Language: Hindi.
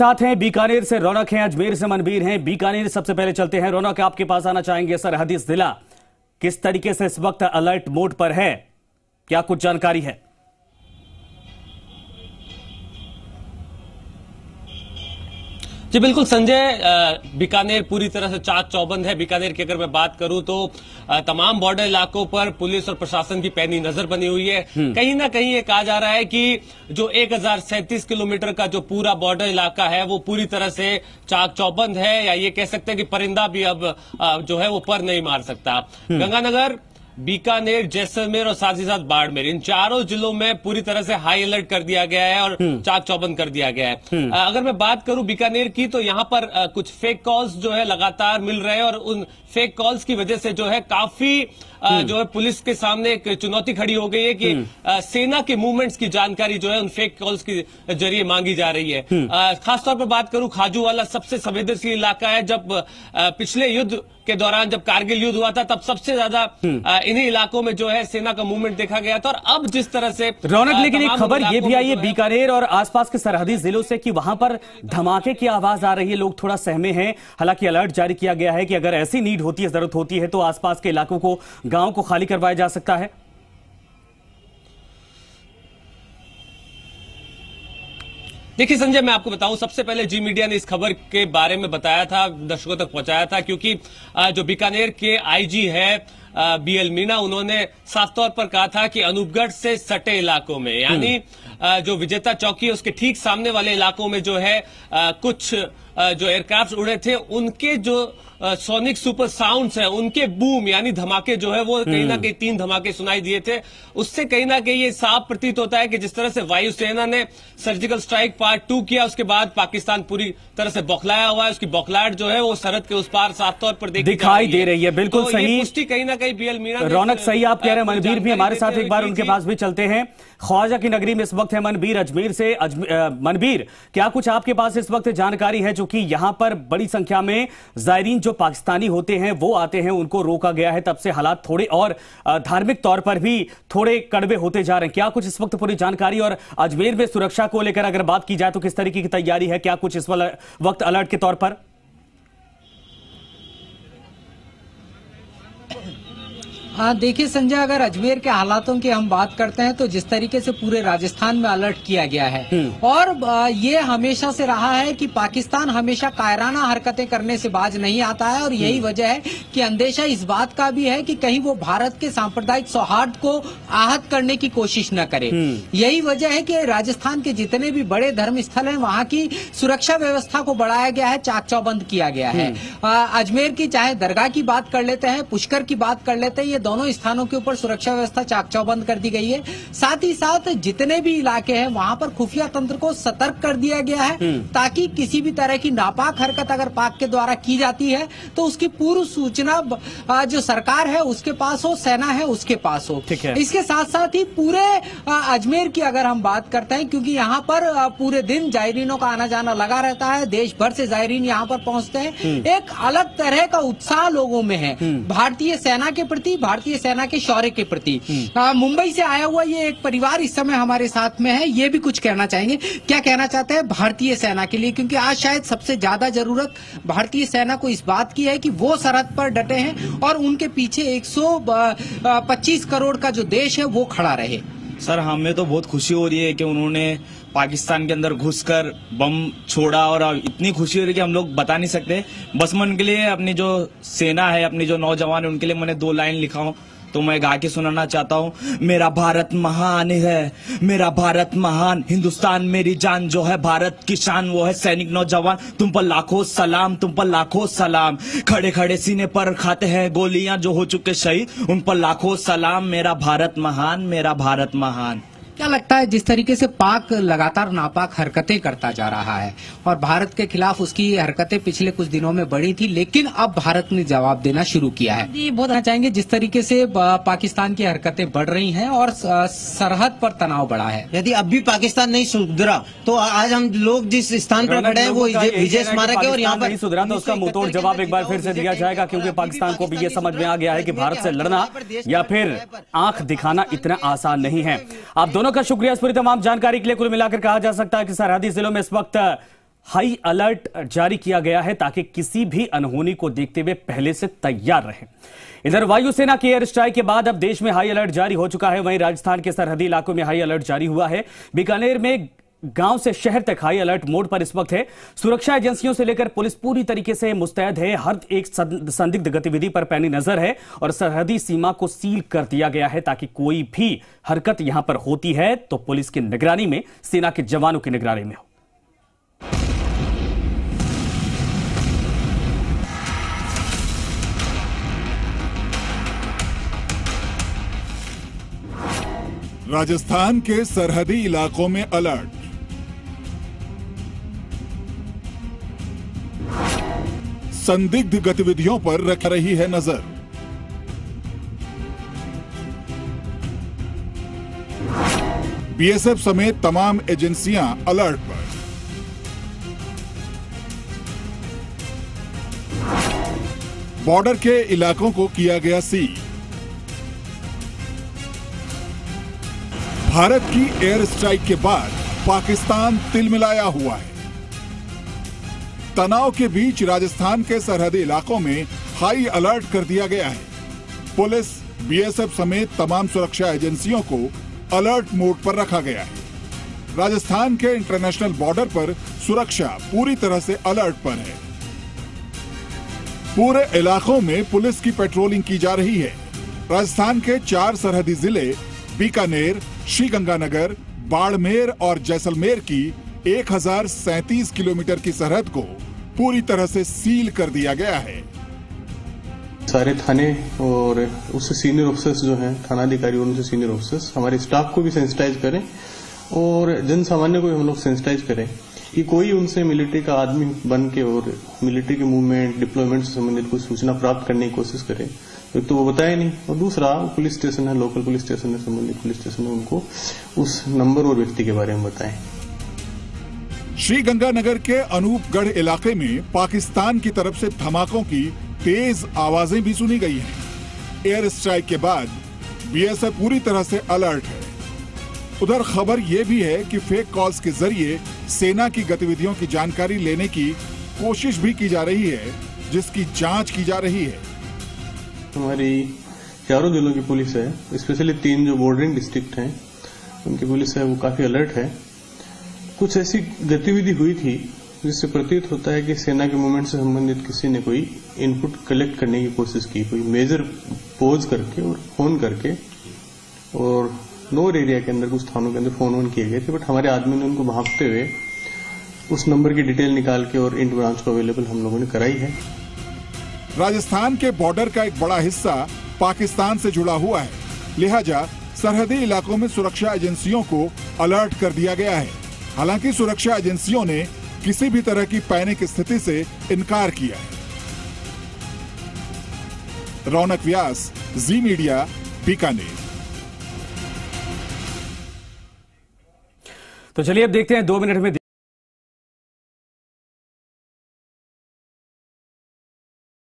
साथ हैं बीकानेर से रौनक हैं, अजमेर से मनबीर हैं। बीकानेर सबसे पहले चलते हैं। रौनक, आपके पास आना चाहेंगे, सरहदी जिला। किस तरीके से इस वक्त अलर्ट मोड पर है? क्या कुछ जानकारी है? जी बिल्कुल संजय बीकानेर पूरी तरह से चाक चौबंद है। बीकानेर की अगर मैं बात करूँ तो तमाम बॉर्डर इलाकों पर पुलिस और प्रशासन की पैनी नज़र बनी हुई है। कहीं ना कहीं ये कहा जा रहा है कि जो एक किलोमीटर का जो पूरा बॉर्डर इलाका है वो पूरी तरह से चाक चौबंद है या ये कह सकते हैं कि परिंदा भी अब जो है वो पर नहीं मार सकता। गंगानगर बीकानेर जैसलमेर और साथ ही साथ बाड़मेर इन चारों जिलों में पूरी तरह से हाई अलर्ट कर दिया गया है और हम्म। चाक चौबंद कर दिया गया है हम्म। अगर मैं बात करूँ बीकानेर की तो यहाँ पर कुछ फेक कॉल्स जो है लगातार मिल रहे हैं और उन फेक कॉल्स की वजह से जो है काफ़ी। जो है पुलिस के सामने एक चुनौती खड़ी हो गई है कि सेना के मूवमेंट्स की जानकारी जो है उन फेक कॉल्स के ज़रिए मांगी जा रही है। खासतौर पर बात करूँ खाजू वाला सबसे संवेदनशील इलाका है जब पिछले युद्ध के दौरान जब कारगिल युद्ध हुआ था तब सबसे ज़्यादा हम्म। इन्हीं इलाकों में जो है सेना का मूवमेंट देखा गया था। और अब जिस तरह से रौनक लेकिन एक खबर ये भी आई है बीकानेर और आसपास के सरहदी जिलों से कि वहाँ पर धमाके की आवाज़ आ रही है लोग थोड़ा सहमे हैं। हालाँकि अलर्ट जारी किया गया है कि अगर ऐसी नीड होती है ज़रूरत होती है तो आसपास के इलाकों को गाँव को खाली करवाया जा सकता है देखिए संजय मैं आपको बताऊँ सबसे पहले जी मीडिया ने इस खबर के बारे में बताया था दर्शकों तक पहुँचाया था क्योंकि जो बीकानेर के आईजी है बी एल मीना उन्होंने साफ़ तौर पर कहा था कि अनूपगढ़ से सटे इलाकों में यानी हम्म। जो विजेता चौकी है उसके ठीक सामने वाले इलाकों में जो है कुछ जो एयरक्राफ्ट उड़े थे उनके जो सोनिक सुपर साउंड्स है उनके बूम यानी धमाके जो है वो कहीं ना हम्म। कहीं तीन धमाके सुनाई दिए थे। उससे कहीं ना कहीं ये साफ़ प्रतीत होता है कि जिस तरह से वायुसेना ने सर्जिकल स्ट्राइक पार्ट टू किया उसके बाद पाकिस्तान पूरी तरह से बौखलाया हुआ है। उसकी बौखलाहट जो है वो सरहद के उस पार साफ़ तौर पर दिखाई दे रही है बिल्कुल तो सही। पुष्टि कहीं ना कहीं बीएल मीना रौनक सही आप कह रहे हैं मनबीर भी हमारे साथ एक बार उनके पास भी चलते हैं। ख्वाजा की नगरी में इस वक्त है मनबीर अजमेर से मनबीर क्या कुछ आपके पास इस वक्त जानकारी है? जो कि यहाँ पर बड़ी संख्या में जायरीन जो पाकिस्तानी होते हैं, वो आते हैं, उनको रोका गया है, तब से हालात थोड़े और धार्मिक तौर पर भी थोड़े कड़वे होते जा रहे हैं। क्या कुछ इस वक्त पूरी जानकारी और अजमेर में सुरक्षा को लेकर अगर बात की जाए तो किस तरीके की तैयारी है, क्या कुछ इस वक्त अलर्ट के तौर पर? हाँ देखिए संजय अगर अजमेर के हालातों की हम बात करते हैं तो जिस तरीके से पूरे राजस्थान में अलर्ट किया गया है हम्म। और ये हमेशा से रहा है कि पाकिस्तान हमेशा कायराना हरकतें करने से बाज नहीं आता है और यही हम्म। वजह है कि अंदेशा इस बात का भी है कि कहीं वो भारत के सांप्रदायिक सौहार्द को आहत करने की कोशिश न करे हम्म। यही वजह है कि राजस्थान के जितने भी बड़े धर्म स्थल है वहाँ की सुरक्षा व्यवस्था को बढ़ाया गया है चाक चौबंद किया गया है अजमेर की चाहे दरगाह की बात कर लेते हैं पुष्कर की बात कर लेते हैं ये दोनों स्थानों के ऊपर सुरक्षा व्यवस्था चाक चौबंद कर दी गई है साथ ही साथ जितने भी इलाके हैं वहाँ पर खुफिया तंत्र को सतर्क कर दिया गया है हम्म। ताकि किसी भी तरह की नापाक हरकत अगर पाक के द्वारा की जाती है तो उसकी पूर्व सूचना जो सरकार है उसके पास हो सेना है उसके पास हो इसके साथ साथ ही पूरे अजमेर की अगर हम बात करते हैं क्योंकि यहाँ पर पूरे दिन जायरीनों का आना जाना लगा रहता है देश भर से जायरीन यहाँ पर पहुँचते हैं हम्म। एक अलग तरह का उत्साह लोगों में है हम्म। भारतीय सेना के प्रति भारतीय सेना के शौर्य के प्रति। हम्म। मुंबई से आया हुआ ये एक परिवार इस समय हमारे साथ में है ये भी कुछ कहना चाहेंगे। क्या कहना चाहते हैं भारतीय सेना के लिए? क्योंकि आज शायद सबसे ज़्यादा ज़रूरत भारतीय सेना को इस बात की है कि वो सरहद पर डटे हैं और उनके पीछे 125 करोड़ का जो देश है वो खड़ा रहे। सर हमें तो बहुत खुशी हो रही है कि उन्होंने पाकिस्तान के अंदर घुसकर बम छोड़ा और इतनी खुशी हो रही कि हम लोग बता नहीं सकते। बस मैं उनके लिए अपनी जो सेना है, अपनी जो नौजवान है, उनके लिए मैंने दो लाइन लिखा हूँ। तो मैं गा के सुनाना चाहता हूँ, मेरा भारत महान है, मेरा भारत महान। हिंदुस्तान मेरी जान जो है, भारत की शान वो है। सैनिक नौजवान, तुम पर लाखों सलाम, तुम पर लाखों सलाम। खड़े खड़े सीने पर खाते हैं गोलियाँ जो हो चुके शहीद, उन पर लाखों सलाम। मेरा भारत महान, मेरा भारत महान। क्या लगता है जिस तरीके से पाक लगातार नापाक हरकतें करता जा रहा है और भारत के खिलाफ उसकी हरकतें पिछले कुछ दिनों में बढ़ी थी लेकिन अब भारत ने जवाब देना शुरू किया है। ये बहुत चाहेंगे जिस तरीके से पाकिस्तान की हरकतें बढ़ रही हैं और सरहद पर तनाव बढ़ा है। यदि अब भी पाकिस्तान नहीं सुधरा तो आज हम लोग जिस स्थान पर खड़े हैं वो विजय स्मारक है और यहाँ पर सुधरा तो उसका मुंहतोड़ जवाब एक बार फिर से दिया जाएगा क्योंकि पाकिस्तान को भी ये समझ में आ गया है की भारत से लड़ना या फिर आँख दिखाना इतना आसान नहीं है। आप दोनों दोनों का शुक्रिया। इस पूरी तमाम जानकारी के लिए कुल मिलाकर कहा जा सकता है कि सरहदी जिलों में इस वक्त हाई अलर्ट जारी किया गया है ताकि किसी भी अनहोनी को देखते हुए पहले से तैयार रहें। इधर वायुसेना के एयर स्ट्राइक के बाद अब देश में हाई अलर्ट जारी हो चुका है। वहीं राजस्थान के सरहदी इलाकों में हाई अलर्ट जारी हुआ है। बीकानेर में गाँव से शहर तक हाई अलर्ट मोड पर इस वक्त है। सुरक्षा एजेंसियों से लेकर पुलिस पूरी तरीके से मुस्तैद है। हर एक संदिग्ध गतिविधि पर पैनी नज़र है और सरहदी सीमा को सील कर दिया गया है ताकि कोई भी हरकत यहाँ पर होती है तो पुलिस की निगरानी में, सेना के जवानों की निगरानी में हो। राजस्थान के सरहदी इलाकों में अलर्ट संदिग्ध गतिविधियों पर रख रही है नज़र। बीएसएफ समेत तमाम एजेंसियाँ अलर्ट पर। बॉर्डर के इलाकों को किया गया सी भारत की एयर स्ट्राइक के बाद पाकिस्तान तिलमिलाया हुआ है। तनाव के बीच राजस्थान के सरहदी इलाकों में हाई अलर्ट कर दिया गया है। पुलिस, बीएसएफ समेत तमाम सुरक्षा एजेंसियों को अलर्ट मोड पर रखा गया है। राजस्थान के इंटरनेशनल बॉर्डर पर सुरक्षा पूरी तरह से अलर्ट पर है। पूरे इलाकों में पुलिस की पेट्रोलिंग की जा रही है। राजस्थान के चार सरहदी ज़िले, बीकानेर, श्रीगंगानगर, बाड़मेर और जैसलमेर की एक किलोमीटर की सरहद को पूरी तरह से सील कर दिया गया है। सारे थाने और उससे सीनियर ऑफिसर्स जो हैं, थानाधिकारी और उनसे सीनियर ऑफिसर्स, हमारे स्टाफ को भी सेंसिटाइज करें और जन सामान्य को भी हम लोग सेंसिटाइज करें कि कोई उनसे मिलिट्री का आदमी बन के और मिलिट्री के मूवमेंट, डिप्लॉयमेंट से संबंधित कोई सूचना प्राप्त करने की कोशिश करे एक तो वो बताया नहीं। और दूसरा, पुलिस स्टेशन है, लोकल पुलिस स्टेशन से संबंधित पुलिस स्टेशन है, उनको उस नंबर और व्यक्ति के बारे में बताएँ। श्री गंगानगर के अनूपगढ़ इलाके में पाकिस्तान की तरफ़ से धमाकों की तेज आवाज़ें भी सुनी गई हैं। एयर स्ट्राइक के बाद बीएसएफ पूरी तरह से अलर्ट है। उधर खबर यह भी है कि फेक कॉल्स के ज़रिए सेना की गतिविधियों की जानकारी लेने की कोशिश भी की जा रही है, जिसकी जाँच की जा रही है। हमारी चारों जिलों की पुलिस है, स्पेशली तीन जो बॉर्डरिंग डिस्ट्रिक्ट हैं, उनकी पुलिस है, वो काफ़ी अलर्ट है। कुछ ऐसी गतिविधि हुई थी जिससे प्रतीत होता है कि सेना के मूवमेंट से संबंधित किसी ने कोई इनपुट कलेक्ट करने की कोशिश की, कोई मेजर पोज करके और फ़ोन करके और नोर एरिया के अंदर, कुछ थानों के अंदर फ़ोन ऑन किए गए थे। बट हमारे आदमी ने उनको भागते हुए उस नंबर की डिटेल निकाल के और इंट ब्रांच को अवेलेबल हम लोगों ने कराई है। राजस्थान के बॉर्डर का एक बड़ा हिस्सा पाकिस्तान से जुड़ा हुआ है। लिहाजा सरहदी इलाकों में सुरक्षा एजेंसियों को अलर्ट कर दिया गया है। हालाँकि सुरक्षा एजेंसियों ने किसी भी तरह की पैनिक स्थिति से इनकार किया है। रौनक व्यास, जी मीडिया, बीकानेर। तो चलिए अब देखते हैं दो मिनट में